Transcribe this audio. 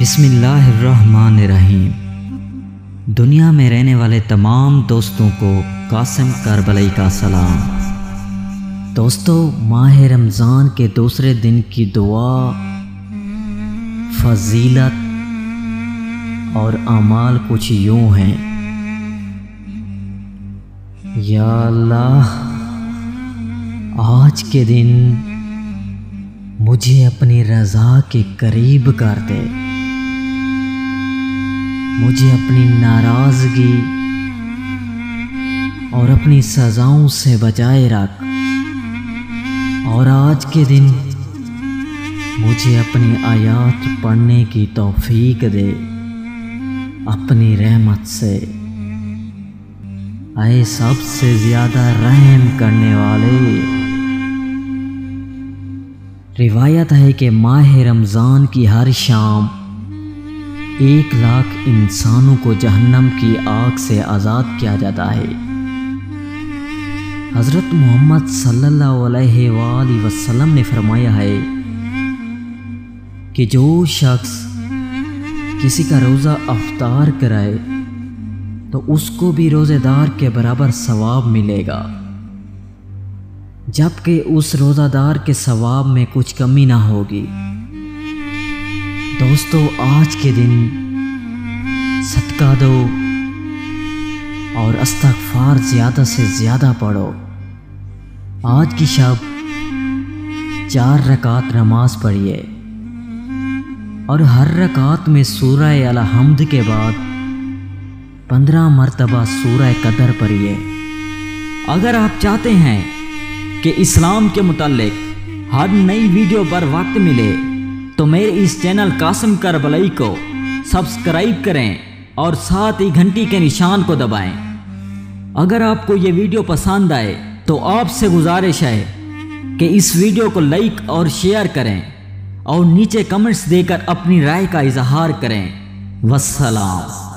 बिस्मिल्लाहिर्रहमानिर्रहीम। दुनिया में रहने वाले तमाम दोस्तों को कासिम करबलई का सलाम। दोस्तों, माह रमज़ान के दूसरे दिन की दुआ, फजीलत और अमाल कुछ यूँ हैं। या अल्लाह, आज के दिन मुझे अपनी रज़ा के करीब कर दे। मुझे अपनी नाराज़गी और अपनी सज़ाओं से बचाए रख। और आज के दिन मुझे अपनी आयात पढ़ने की तौफीक दे अपनी रहमत से। आए सबसे ज़्यादा रहम करने वाले। रिवायत है कि माह रमज़ान की हर शाम एक लाख इंसानों को जहन्नम की आग से आज़ाद किया जाता है। हज़रत मोहम्मद सल्लल्लाहु वसल्लम ने फरमाया है कि जो शख्स किसी का रोज़ा अफ्तार कराए तो उसको भी रोज़ेदार के बराबर सवाब मिलेगा। जबकि उस रोज़ादार के सवाब में कुछ कमी ना होगी। दोस्तों, आज के दिन सदका दो और अस्तगफार ज़्यादा से ज़्यादा पढ़ो। आज की शब चार रकात नमाज़ पढ़िए और हर रकात में सूरह अलहमद के बाद पंद्रह मरतबा सूरह कदर पढ़िए। अगर आप चाहते हैं कि इस्लाम के मुतालिक हर नई वीडियो पर वक्त मिले तो मेरे इस चैनल कासिम करबलई को सब्सक्राइब करें और साथ ही घंटी के निशान को दबाएँ। अगर आपको ये वीडियो पसंद आए तो आपसे गुजारिश है कि इस वीडियो को लाइक और शेयर करें और नीचे कमेंट्स देकर अपनी राय का इजहार करें। वसलाम